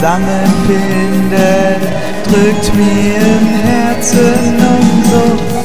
zusammenbinden, drückt mir im Herzen umso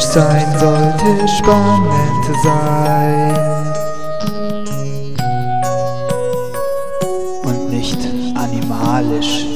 Mensch sein sollte spannend sein. Und nicht animalisch.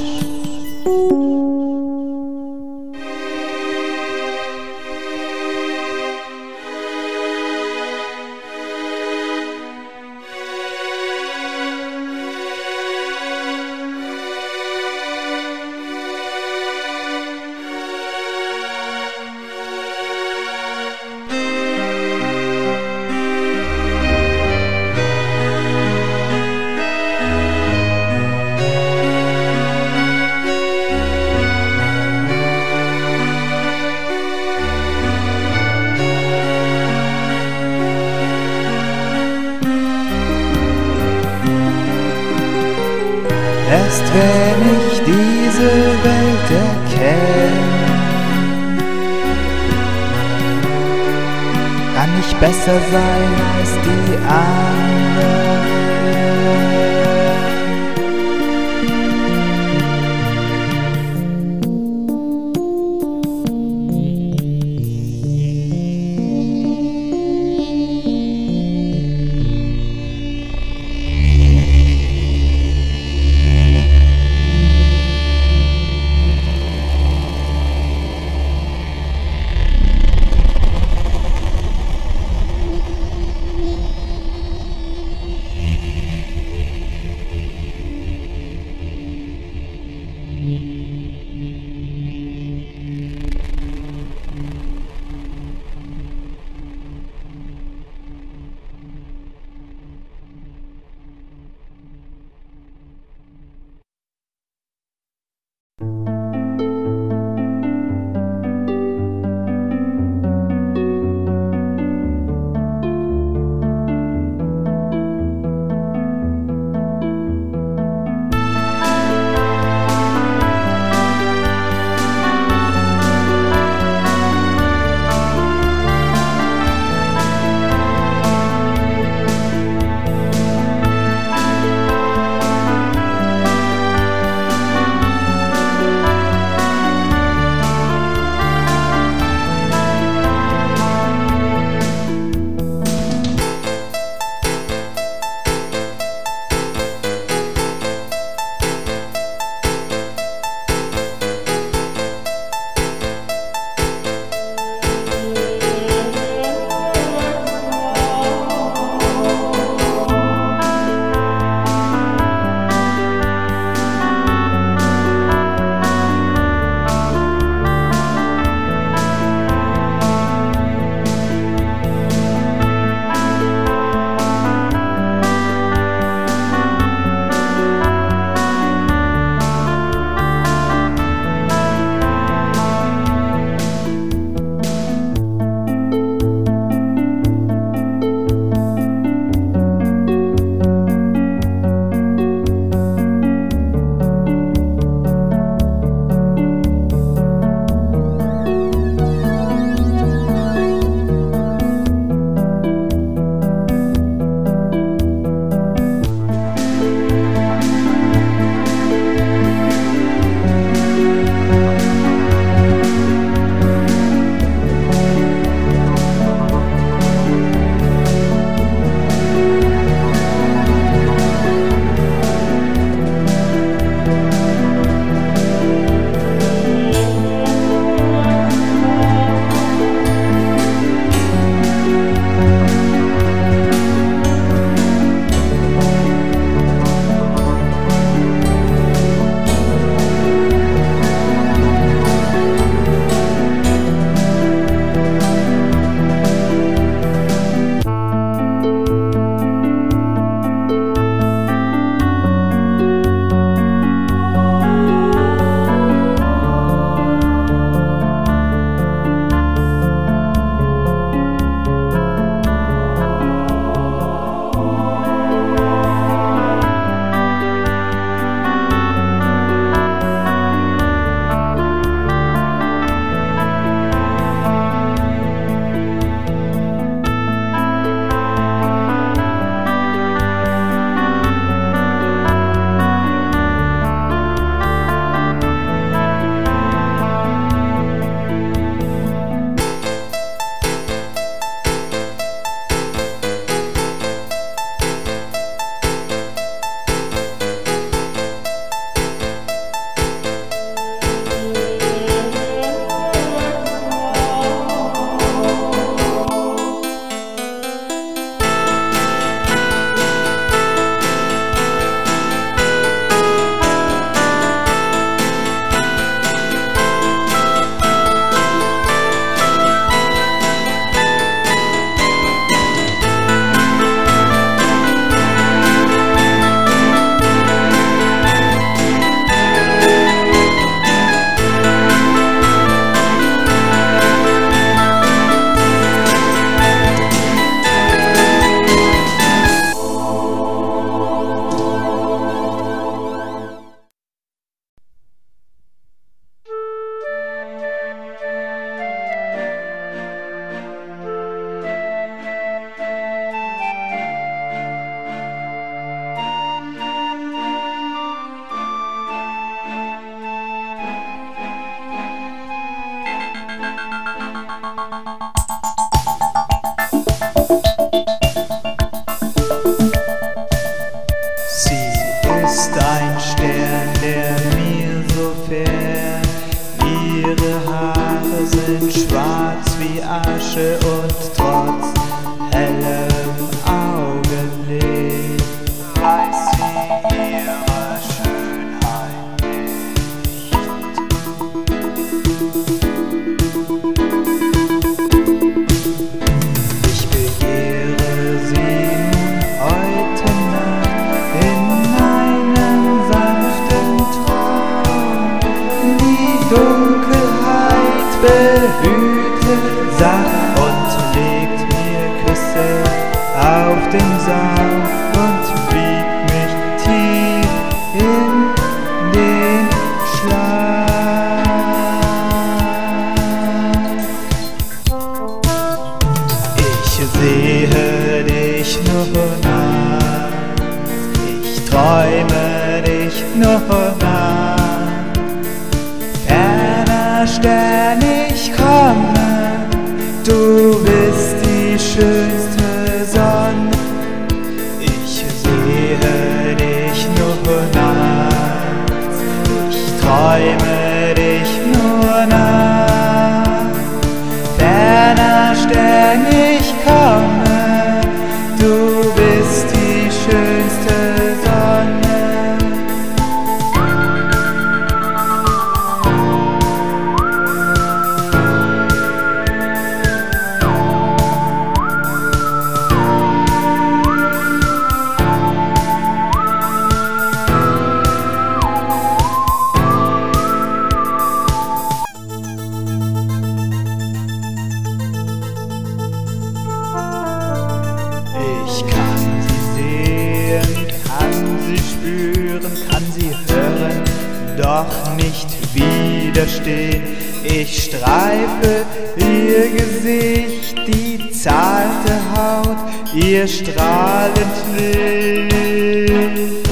Tür. Ich streife ihr Gesicht, die zarte Haut, ihr strahlend Licht.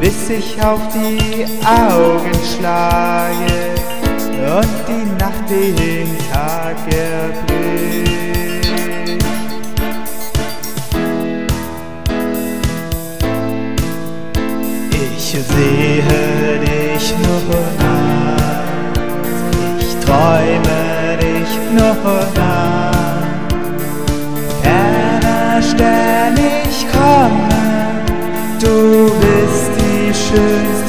Bis ich auf die Augen schlage und die Nacht den Tag erblickt. Ferner Stern, ich komme, du bist die schönste.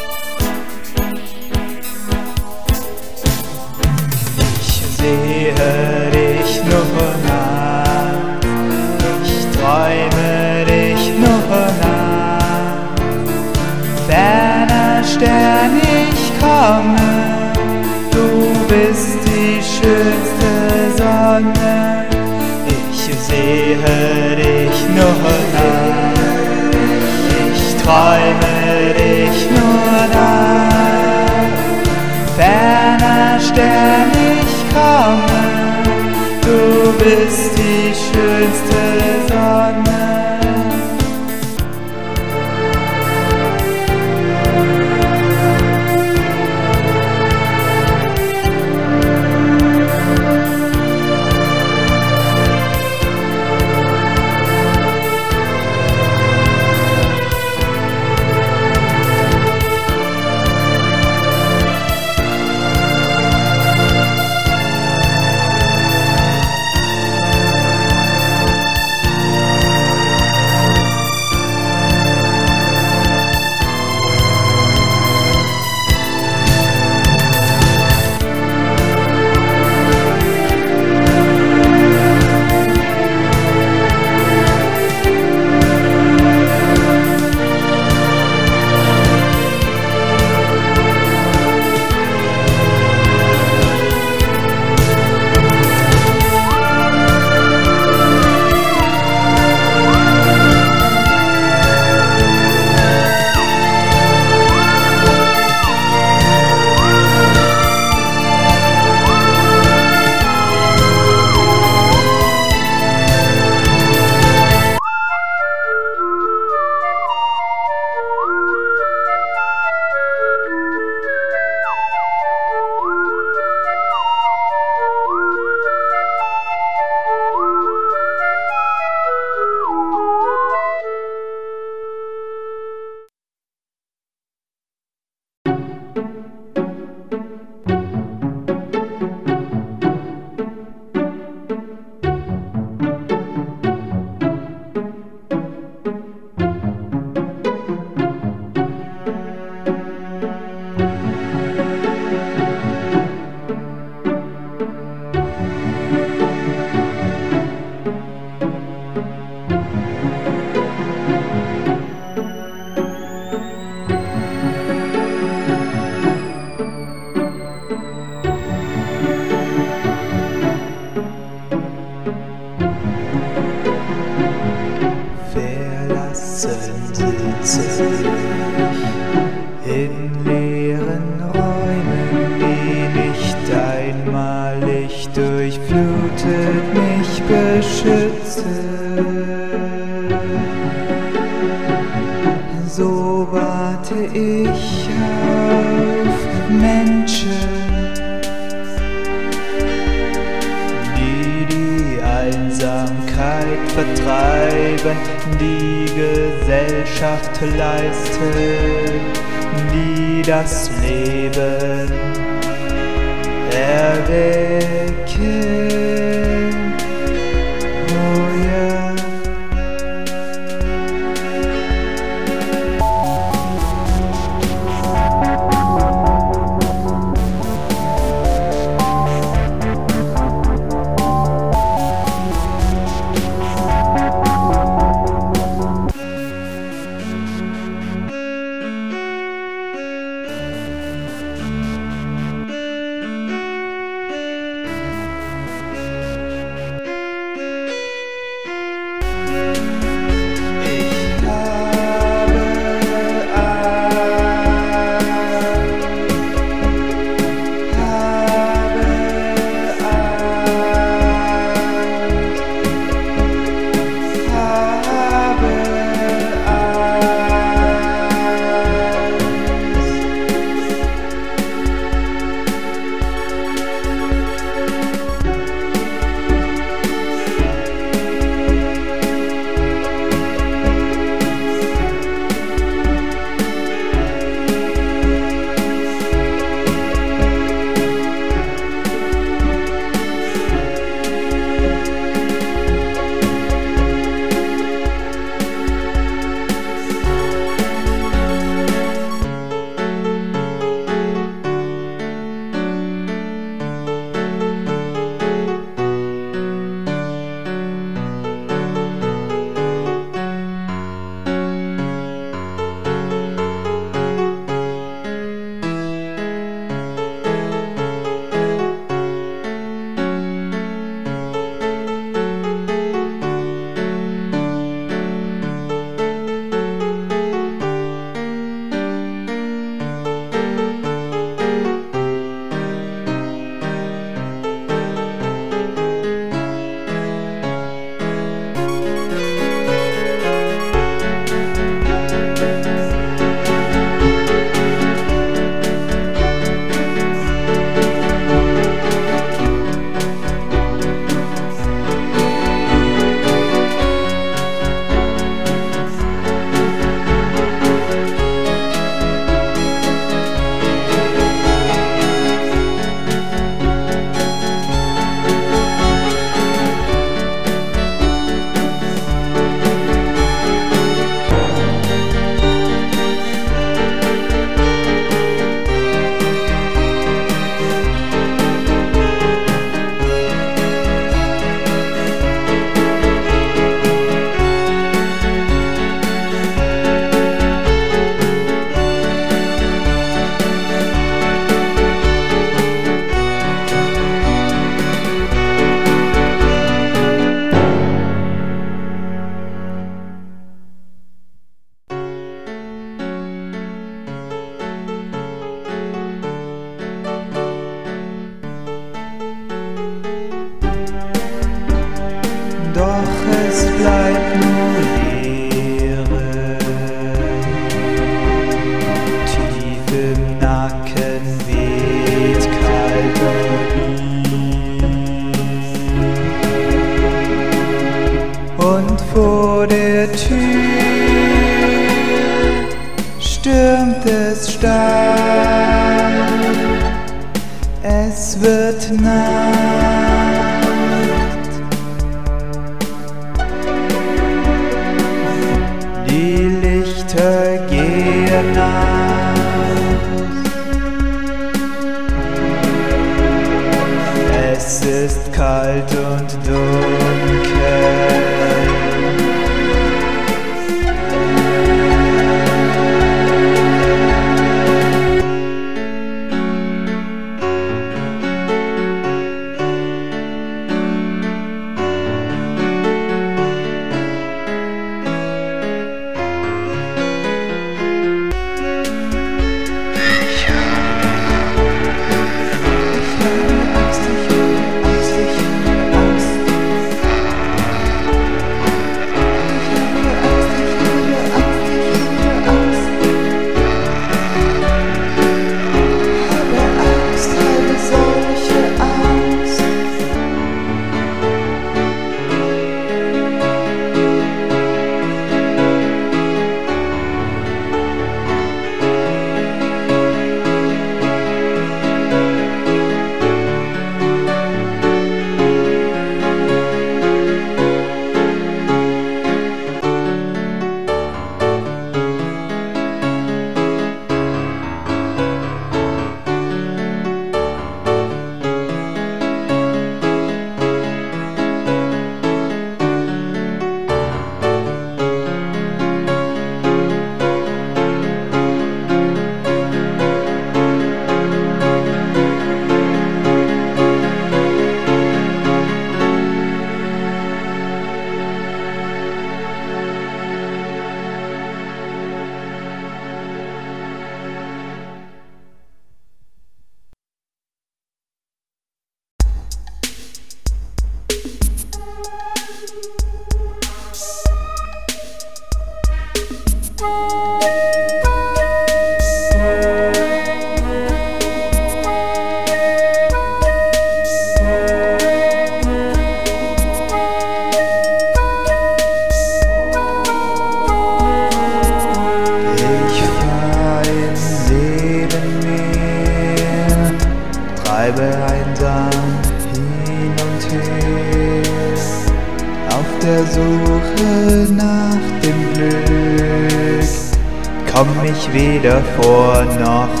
Weder vor noch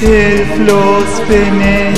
hilflos bin ich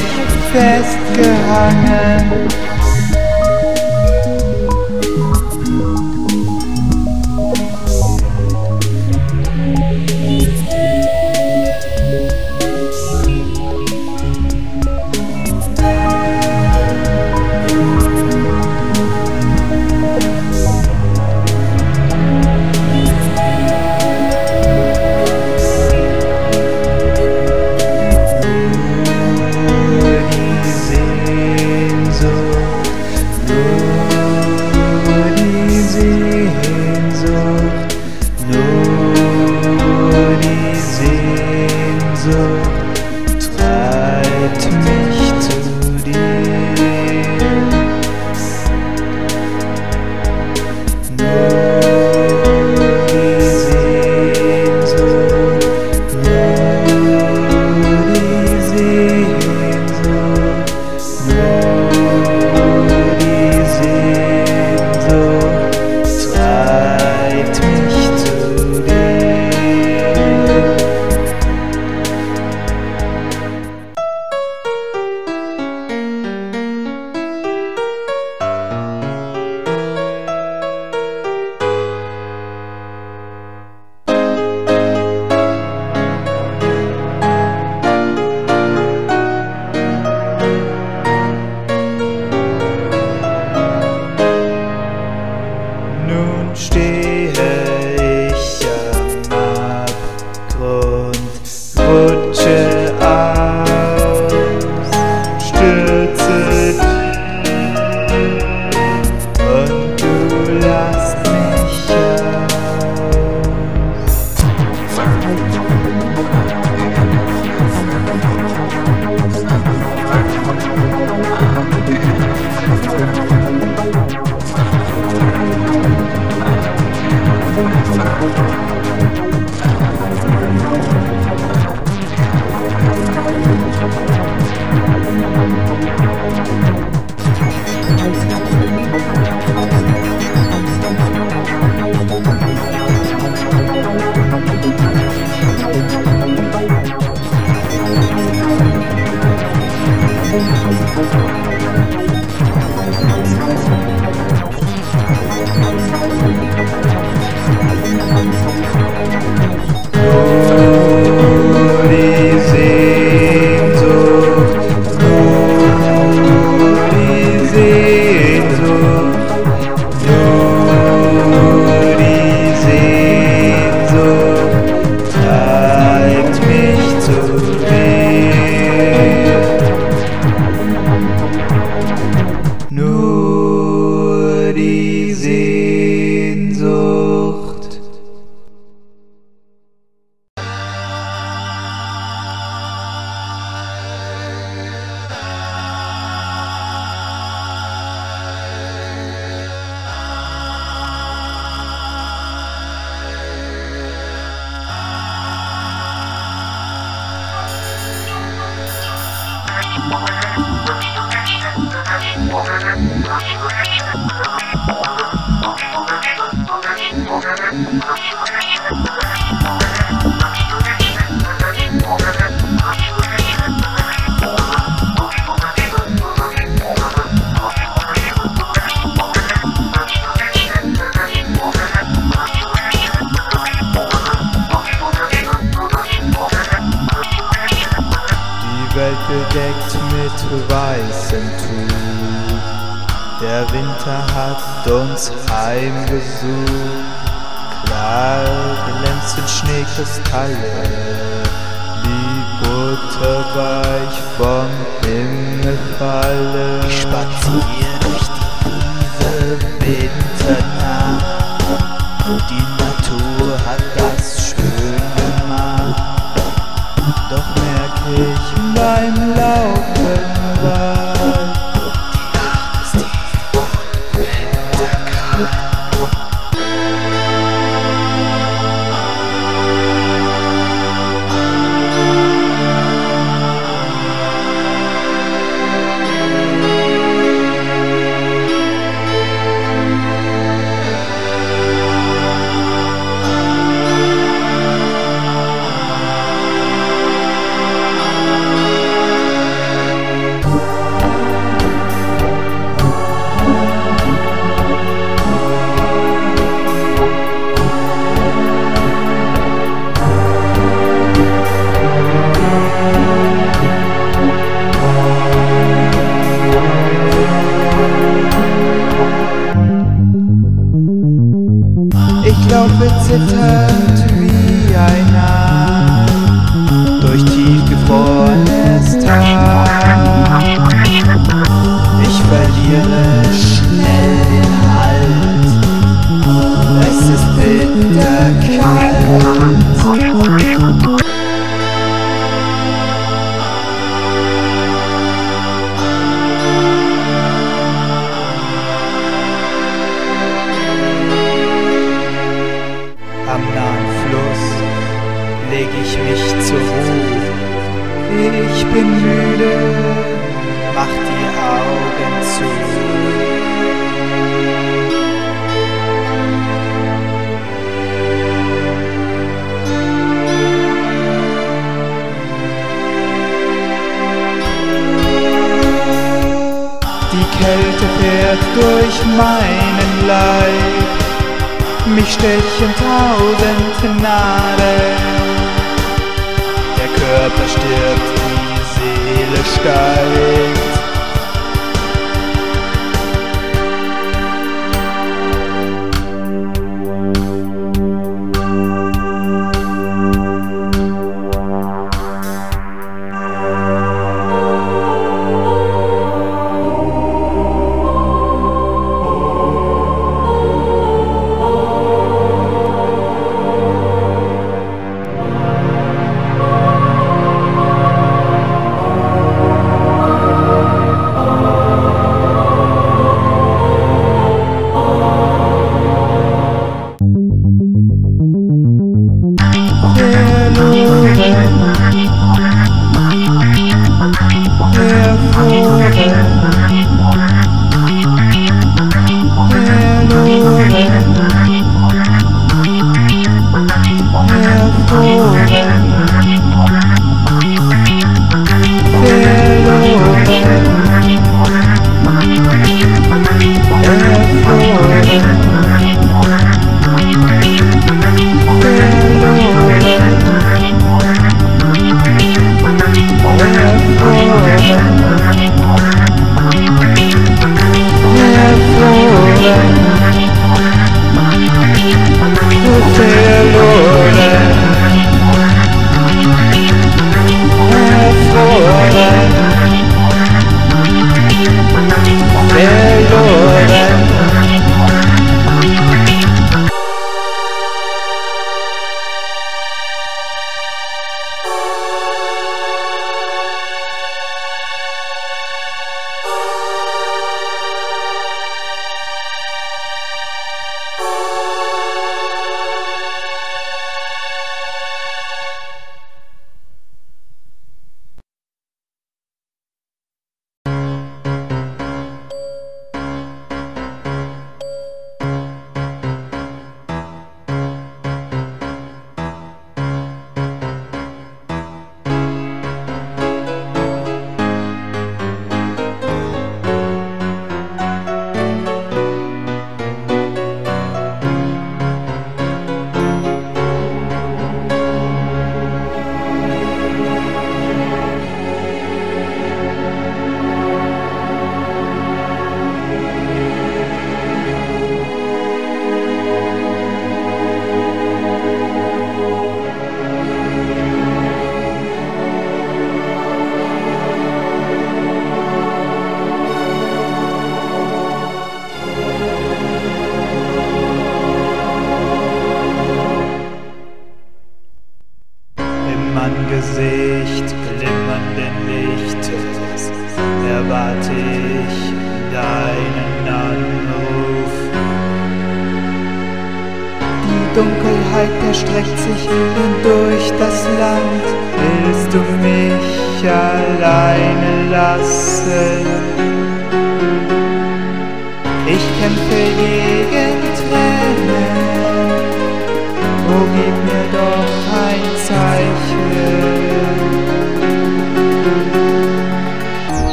Yeah.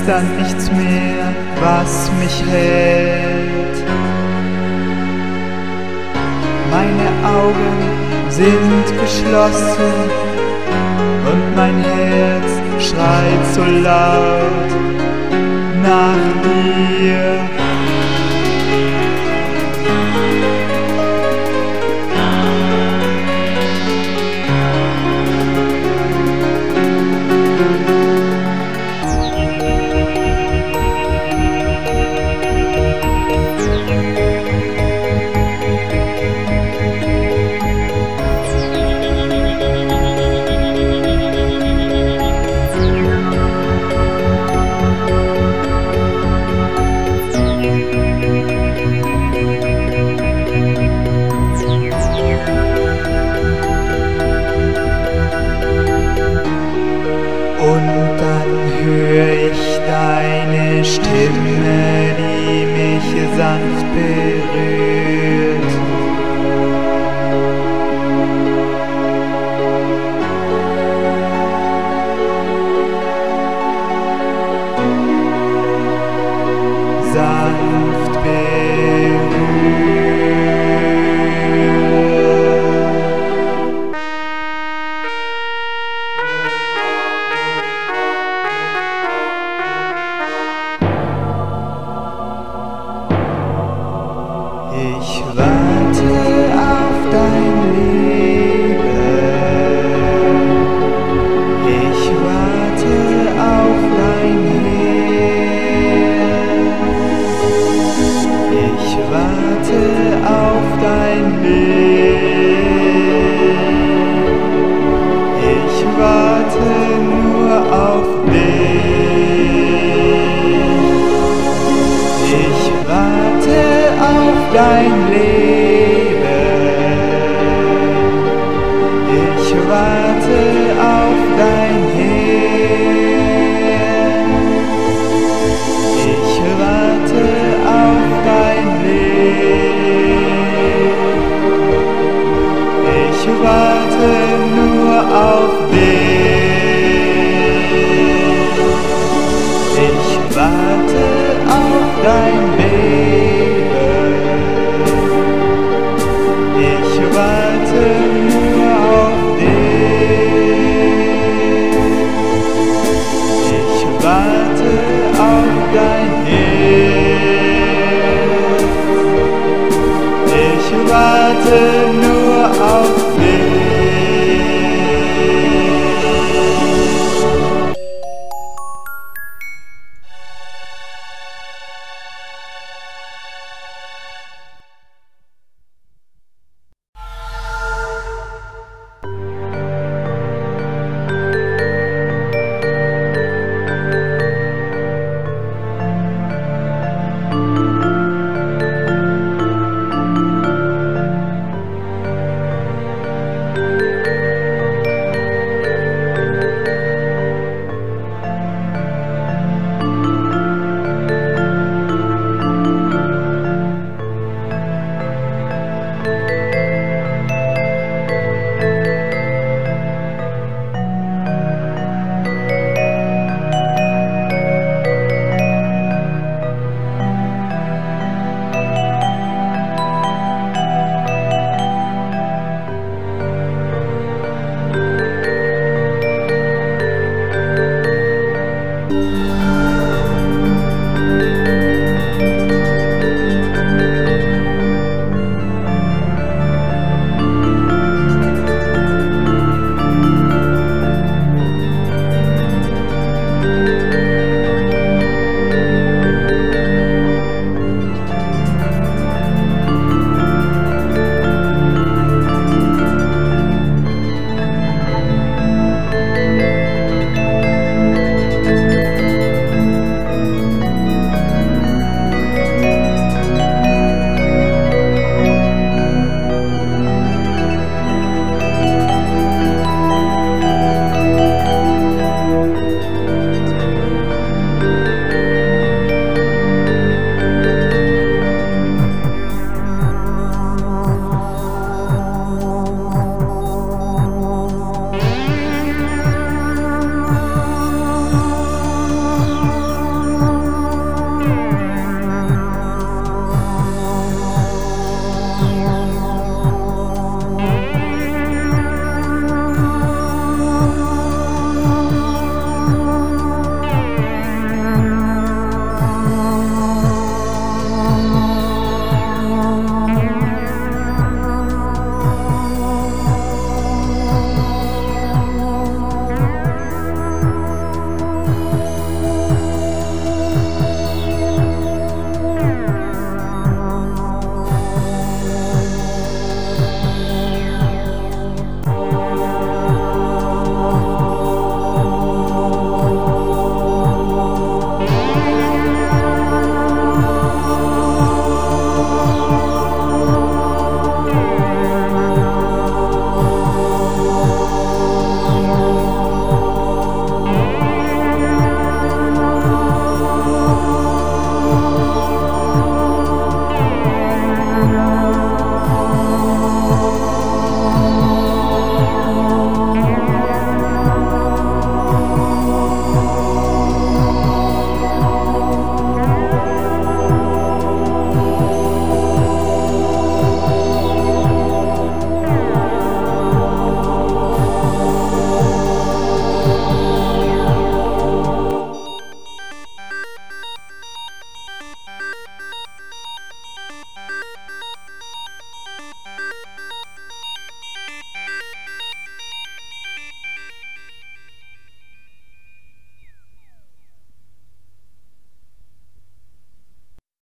ist dann nichts mehr, was mich hält. Meine Augen sind geschlossen und mein Herz schreit so laut nach dir.